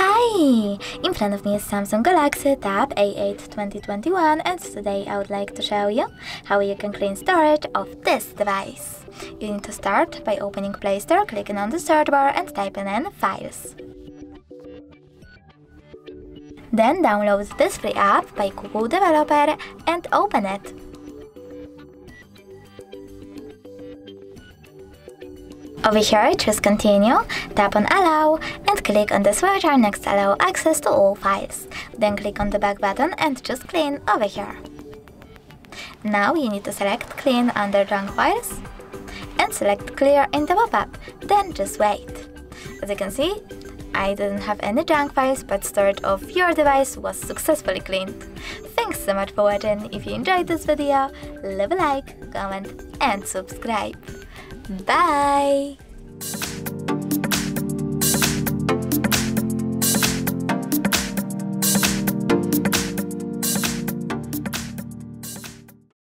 Hi! In front of me is Samsung Galaxy Tab A8 2021 and today I would like to show you how you can clean storage of this device. You need to start by opening Play Store, clicking on the search bar and typing in Files. Then download this free app by Google Developer and open it. Over here, choose Continue, tap on Allow, and click on the switcher next to Allow access to all files. Then click on the back button and choose Clean over here. Now you need to select Clean under Junk Files and select Clear in the pop-up, then just wait. As you can see, I didn't have any junk files, but storage of your device was successfully cleaned. Thanks so much for watching. If you enjoyed this video, leave a like, comment and subscribe. Bye!